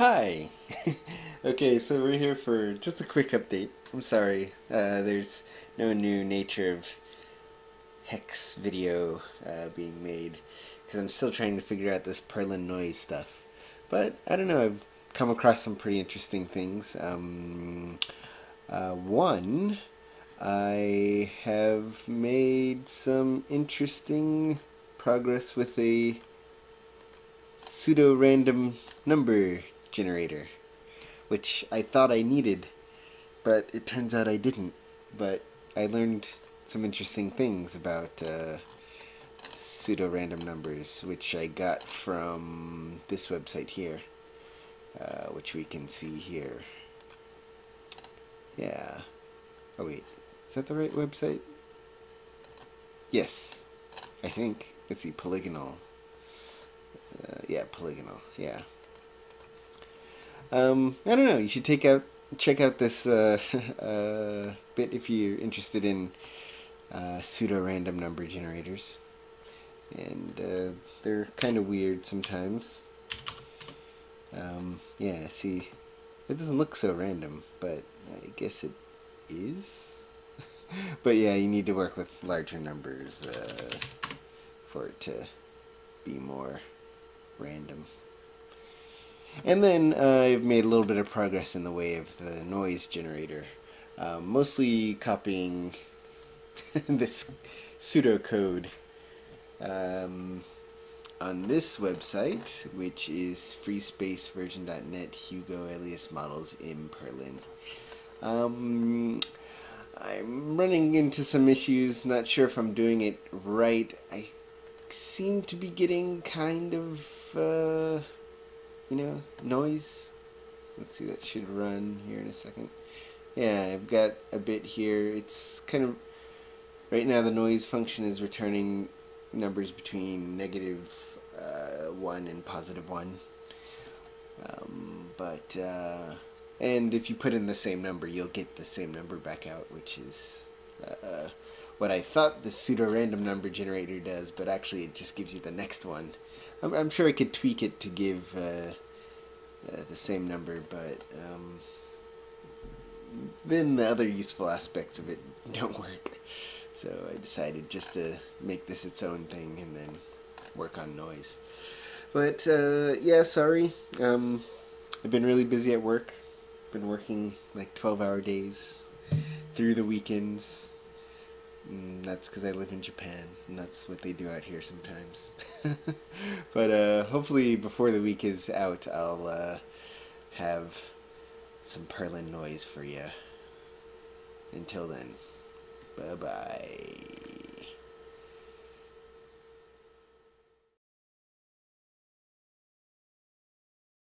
Hi! okay, so we're here for just a quick update. I'm sorry, uh, there's no new nature of Haxe video uh, being made because I'm still trying to figure out this Perlin noise stuff. But I don't know, I've come across some pretty interesting things. Um, uh, one, I have made some interesting progress with a pseudo-random number generator, which I thought I needed, but it turns out I didn't. But I learned some interesting things about uh, pseudo-random numbers, which I got from this website here, uh, which we can see here. Yeah. Oh wait, is that the right website? Yes, I think. Let's see, Polygonal. Uh, yeah, Polygonal. Yeah. Um, I don't know. You should take out check out this uh, uh, bit if you're interested in uh, pseudo random number generators, and uh, they're kind of weird sometimes. Um, yeah, see, it doesn't look so random, but I guess it is. but yeah, you need to work with larger numbers uh, for it to be more random. And then uh, I've made a little bit of progress in the way of the noise generator. Uh, mostly copying this pseudocode um, on this website, which is freespace.virgin.net Hugo Elias models in Perlin. Um, I'm running into some issues, not sure if I'm doing it right. I seem to be getting kind of, uh, you know, noise. Let's see, that should run here in a second. Yeah, I've got a bit here. It's kind of, right now the noise function is returning numbers between negative, uh, 1 and positive 1. Um, but, uh, and if you put in the same number, you'll get the same number back out, which is uh, what I thought the pseudo-random number generator does, but actually it just gives you the next one. I'm, I'm sure I could tweak it to give uh, the same number, but um, then the other useful aspects of it don't work. So I decided just to make this its own thing and then work on noise. But uh, yeah, sorry. Um, I've been really busy at work. Been working like 12 hour days through the weekends. And that's because I live in Japan, and that's what they do out here sometimes. but uh, hopefully, before the week is out, I'll uh, have some Perlin noise for you. Until then, bye bye.